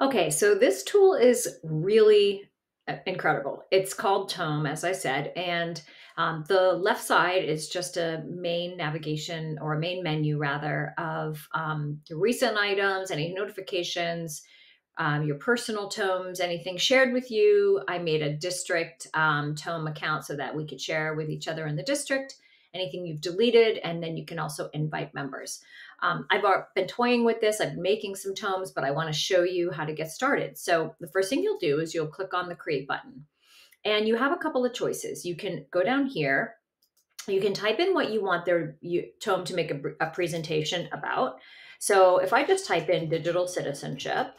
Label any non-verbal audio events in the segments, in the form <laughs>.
Okay, so this tool is really uh, incredible. It's called Tome, as I said, and um, the left side is just a main navigation or a main menu rather of um, recent items, any notifications, um, your personal tomes, anything shared with you. I made a district um, tome account so that we could share with each other in the district, anything you've deleted, and then you can also invite members. Um, I've been toying with this, I've been making some tomes, but I want to show you how to get started. So the first thing you'll do is you'll click on the create button and you have a couple of choices. You can go down here, you can type in what you want their you, tome to make a, a presentation about. So if I just type in digital citizenship,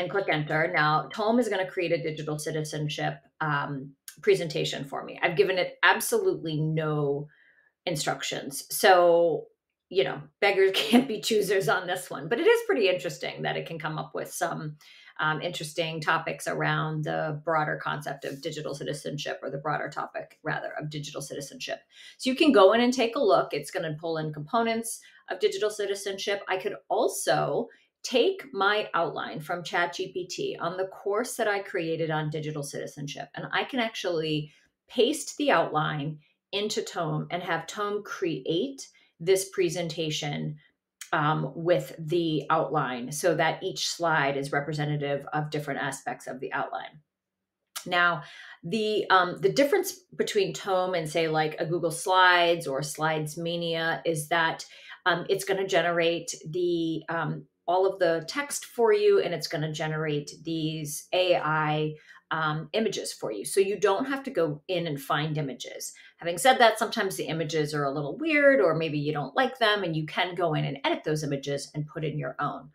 and click enter. Now, Tome is going to create a digital citizenship um, presentation for me. I've given it absolutely no instructions. So, you know, beggars <laughs> can't be choosers on this one, but it is pretty interesting that it can come up with some um, interesting topics around the broader concept of digital citizenship or the broader topic rather of digital citizenship. So you can go in and take a look. It's going to pull in components of digital citizenship. I could also take my outline from ChatGPT on the course that I created on digital citizenship, and I can actually paste the outline into Tome and have Tome create this presentation um, with the outline so that each slide is representative of different aspects of the outline. Now, the um, the difference between Tome and say like a Google Slides or SlidesMania is that um, it's going to generate the um, all of the text for you and it's going to generate these AI um, images for you. So you don't have to go in and find images. Having said that, sometimes the images are a little weird or maybe you don't like them and you can go in and edit those images and put in your own.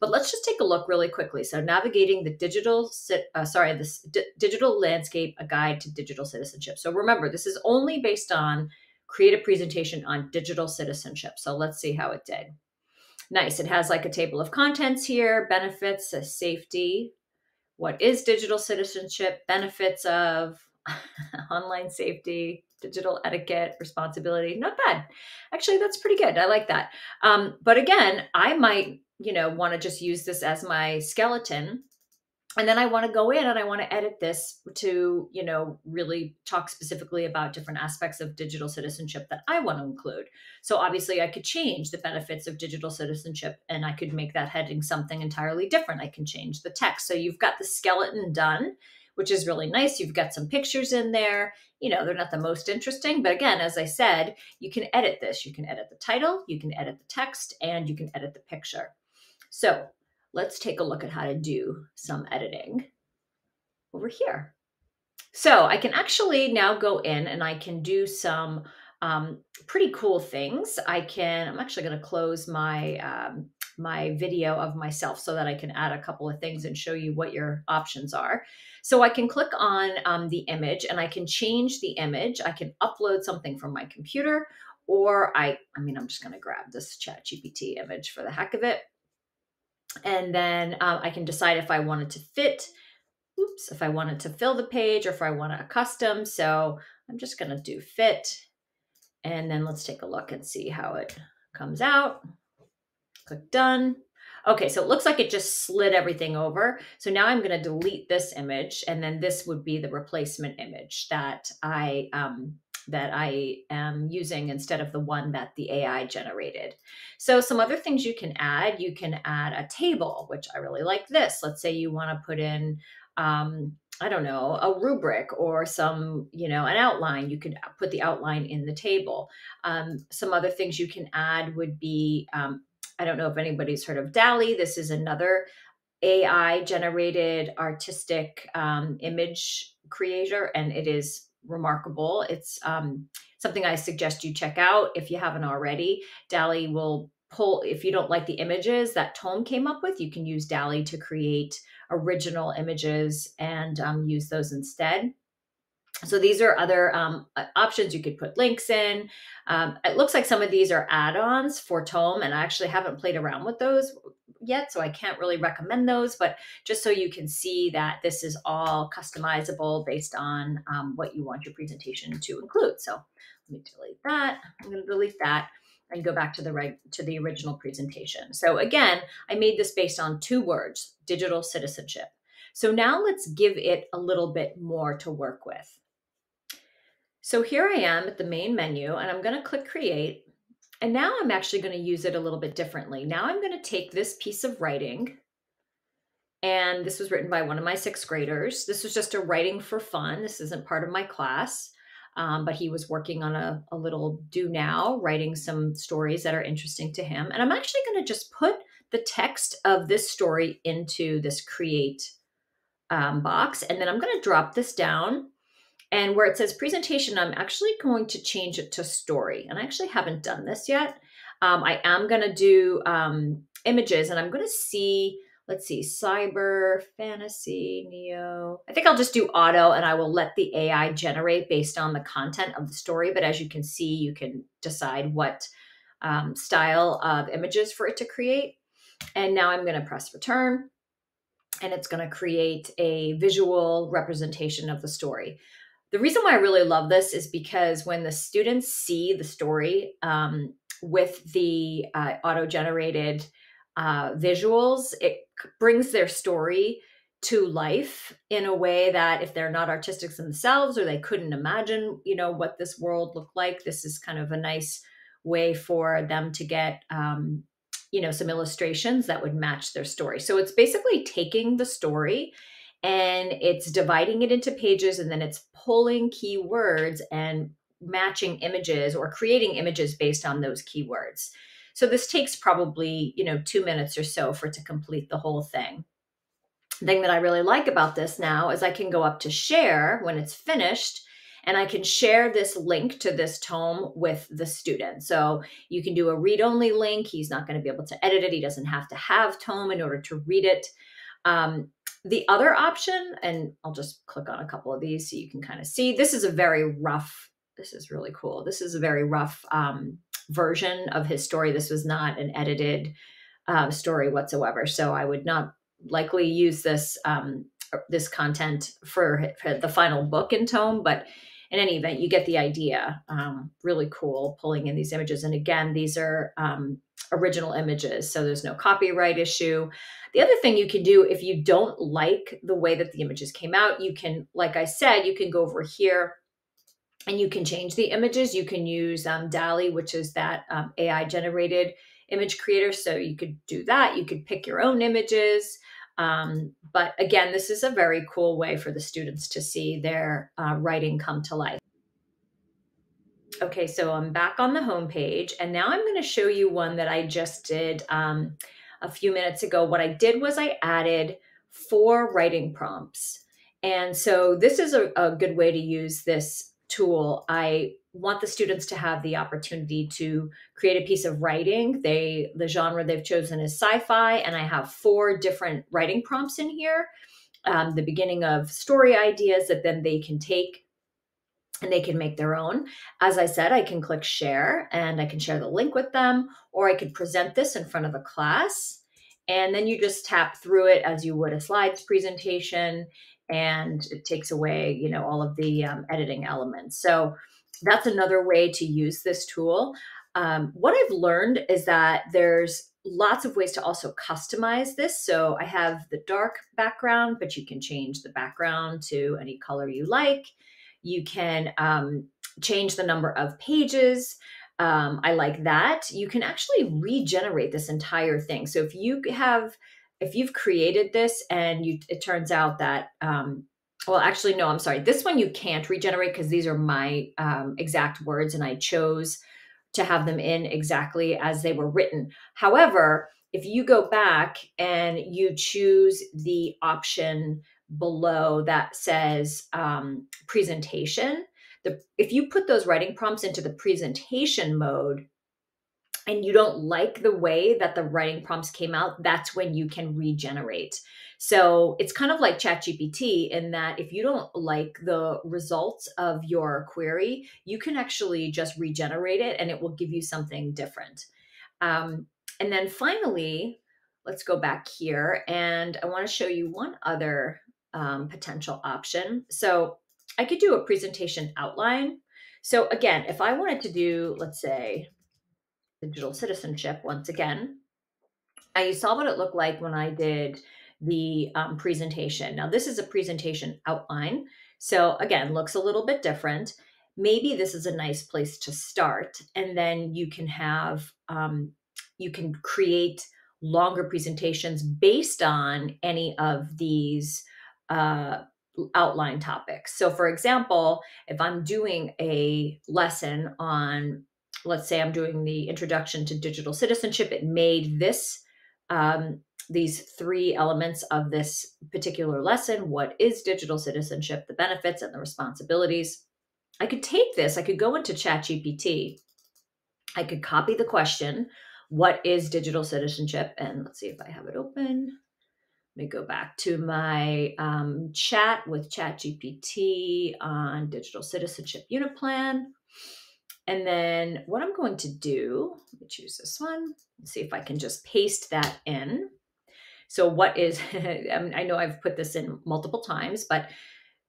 But let's just take a look really quickly. So navigating the digital, uh, sorry, this digital landscape, a guide to digital citizenship. So remember, this is only based on create a presentation on digital citizenship. So let's see how it did nice. It has like a table of contents here, benefits, safety, what is digital citizenship, benefits of <laughs> online safety, digital etiquette, responsibility. Not bad. Actually, that's pretty good. I like that. Um, but again, I might, you know, want to just use this as my skeleton and then I want to go in and I want to edit this to, you know, really talk specifically about different aspects of digital citizenship that I want to include. So obviously I could change the benefits of digital citizenship and I could make that heading something entirely different. I can change the text. So you've got the skeleton done, which is really nice. You've got some pictures in there. You know, they're not the most interesting, but again, as I said, you can edit this. You can edit the title, you can edit the text, and you can edit the picture. So let's take a look at how to do some editing over here. So I can actually now go in and I can do some um, pretty cool things. I can, I'm actually going to close my, um, my video of myself so that I can add a couple of things and show you what your options are. So I can click on um, the image and I can change the image. I can upload something from my computer or I, I mean, I'm just going to grab this ChatGPT image for the heck of it. And then um, I can decide if I wanted to fit, oops, if I wanted to fill the page or if I want to custom. So I'm just going to do fit. And then let's take a look and see how it comes out. Click done. Okay, so it looks like it just slid everything over. So now I'm going to delete this image, and then this would be the replacement image that I um, that I am using instead of the one that the AI generated. So some other things you can add, you can add a table, which I really like this. Let's say you want to put in um, I don't know, a rubric or some, you know, an outline. You could put the outline in the table. Um, some other things you can add would be, um, I don't know if anybody's heard of DALL-E. This is another AI generated artistic um, image creator, and it is remarkable. It's um, something I suggest you check out if you haven't already. DALL-E will pull, if you don't like the images that Tome came up with, you can use DALL-E to create original images and um, use those instead. So these are other um, options. You could put links in. Um, it looks like some of these are add-ons for Tome, and I actually haven't played around with those yet, so I can't really recommend those. But just so you can see that this is all customizable based on um, what you want your presentation to include. So let me delete that. I'm going to delete that. and go back to the right to the original presentation. So again, I made this based on two words, digital citizenship. So now let's give it a little bit more to work with. So here I am at the main menu and I'm going to click create. And now I'm actually going to use it a little bit differently. Now I'm going to take this piece of writing and this was written by one of my sixth graders. This was just a writing for fun. This isn't part of my class. Um, but he was working on a, a little do now, writing some stories that are interesting to him. And I'm actually going to just put the text of this story into this create um, box. And then I'm going to drop this down. And where it says presentation, I'm actually going to change it to story. And I actually haven't done this yet. Um, I am going to do um, images and I'm going to see let's see, cyber, fantasy, neo. I think I'll just do auto and I will let the AI generate based on the content of the story. But as you can see, you can decide what um, style of images for it to create. And now I'm going to press return and it's going to create a visual representation of the story. The reason why I really love this is because when the students see the story um, with the uh, auto generated uh, visuals, it brings their story to life in a way that if they're not artistic themselves or they couldn't imagine, you know, what this world looked like, this is kind of a nice way for them to get, um, you know, some illustrations that would match their story. So it's basically taking the story and it's dividing it into pages and then it's pulling keywords and matching images or creating images based on those keywords. So this takes probably, you know, two minutes or so for it to complete the whole thing. The thing that I really like about this now is I can go up to share when it's finished and I can share this link to this tome with the student. So you can do a read only link. He's not going to be able to edit it. He doesn't have to have tome in order to read it. Um, the other option, and I'll just click on a couple of these so you can kind of see, this is a very rough, this is really cool. This is a very rough um, version of his story. This was not an edited um, story whatsoever. So I would not likely use this um, this content for, for, the final book in tome. But in any event, you get the idea. Um, really cool pulling in these images. And again, these are um, original images, so there's no copyright issue. The other thing you can do if you don't like the way that the images came out, you can, like I said, you can go over here and you can change the images. You can use um, DALL-E, which is that um, AI generated image creator. So you could do that. You could pick your own images. Um, but again, this is a very cool way for the students to see their uh, writing come to life. Okay, so I'm back on the home page, and now I'm going to show you one that I just did um, a few minutes ago. What I did was I added four writing prompts. And so this is a, a good way to use this tool, I want the students to have the opportunity to create a piece of writing. They the genre they've chosen is sci-fi, and I have four different writing prompts in here. Um, the beginning of story ideas that then they can take and they can make their own. As I said, I can click share and I can share the link with them, or I could present this in front of a class. And then you just tap through it as you would a slides presentation and it takes away you know all of the um, editing elements. So that's another way to use this tool. Um, what i've learned is that there's lots of ways to also customize this. So i have the dark background but you can change the background to any color you like. You can um, change the number of pages. Um, i like that. You can actually regenerate this entire thing. So if you have if you've created this and you it turns out that um, well actually no i'm sorry. This one you can't regenerate because these are my um, exact words and i chose to have them in exactly as they were written. However if you go back and you choose the option below that says um, presentation the if you put those writing prompts into the presentation mode and you don't like the way that the writing prompts came out, that's when you can regenerate. So it's kind of like ChatGPT in that if you don't like the results of your query, you can actually just regenerate it and it will give you something different. Um, and then finally, let's go back here and I want to show you one other um, potential option. So I could do a presentation outline. So again, if I wanted to do, let's say, digital citizenship once again. And you saw what it looked like when I did the um, presentation. Now, this is a presentation outline. So, again, looks a little bit different. Maybe this is a nice place to start. And then you can have, um, you can create longer presentations based on any of these uh, outline topics. So, for example, if I'm doing a lesson on, let's say I'm doing the introduction to digital citizenship, it made this um, these three elements of this particular lesson what is digital citizenship, the benefits and the responsibilities. I could take this, I could go into ChatGPT, I could copy the question, what is digital citizenship? And let's see if I have it open. Let me go back to my um, chat with ChatGPT on digital citizenship unit plan. And then what I'm going to do, let me choose this one, see if I can just paste that in. So, what is, <laughs> I know I've put this in multiple times, but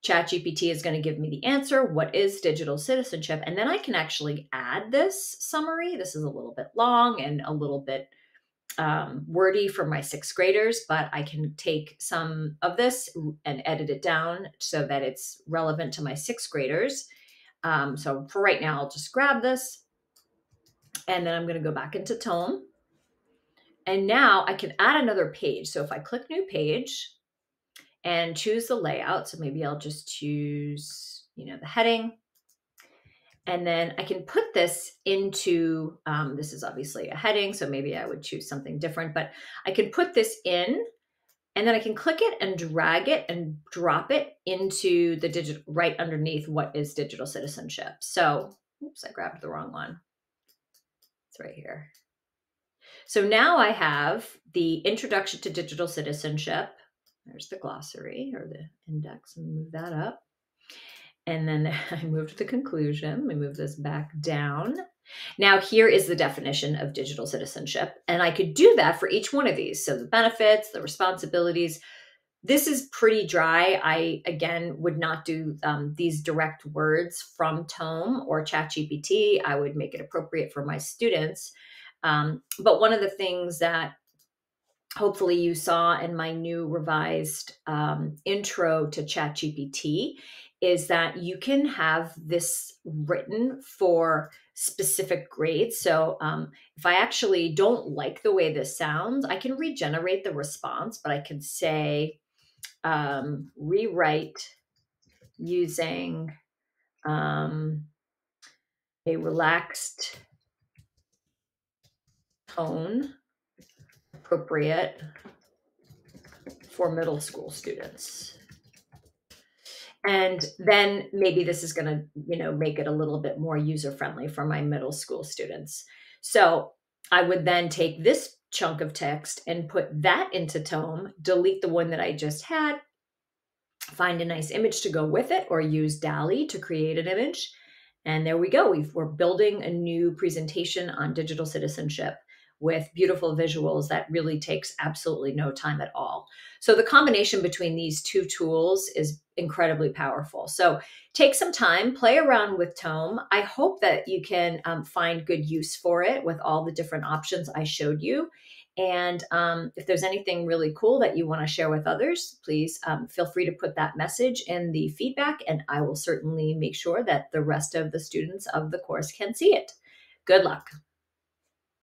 ChatGPT is going to give me the answer. What is digital citizenship? And then I can actually add this summary. This is a little bit long and a little bit um, wordy for my sixth graders, but I can take some of this and edit it down so that it's relevant to my sixth graders. Um, so for right now, I'll just grab this and then I'm going to go back into Tome. And now I can add another page. So if I click new page and choose the layout, so maybe I'll just choose, you know, the heading. And then I can put this into, um, this is obviously a heading, so maybe I would choose something different, but I can put this in and then I can click it and drag it and drop it into the digit right underneath what is digital citizenship. So, oops, I grabbed the wrong one. It's right here. So now I have the introduction to digital citizenship. There's the glossary or the index and move that up. And then <laughs> I move to the conclusion. We move this back down. Now, here is the definition of digital citizenship. And I could do that for each one of these. So the benefits, the responsibilities. This is pretty dry. I, again, would not do um, these direct words from Tome or ChatGPT. I would make it appropriate for my students. Um, but one of the things that hopefully you saw in my new revised um, intro to ChatGPT is that you can have this written for specific grades. So um, if I actually don't like the way this sounds, I can regenerate the response, but I can say um, rewrite using um, a relaxed tone appropriate for middle school students. And then maybe this is going to, you know, make it a little bit more user friendly for my middle school students. So I would then take this chunk of text and put that into Tome, delete the one that I just had, find a nice image to go with it, or use DALL-E to create an image. And there we go. we are building a new presentation on digital citizenship with beautiful visuals that really takes absolutely no time at all. So the combination between these two tools is incredibly powerful. So take some time, play around with Tome. I hope that you can um, find good use for it with all the different options I showed you. And um, if there's anything really cool that you want to share with others, please um, feel free to put that message in the feedback, and I will certainly make sure that the rest of the students of the course can see it. Good luck.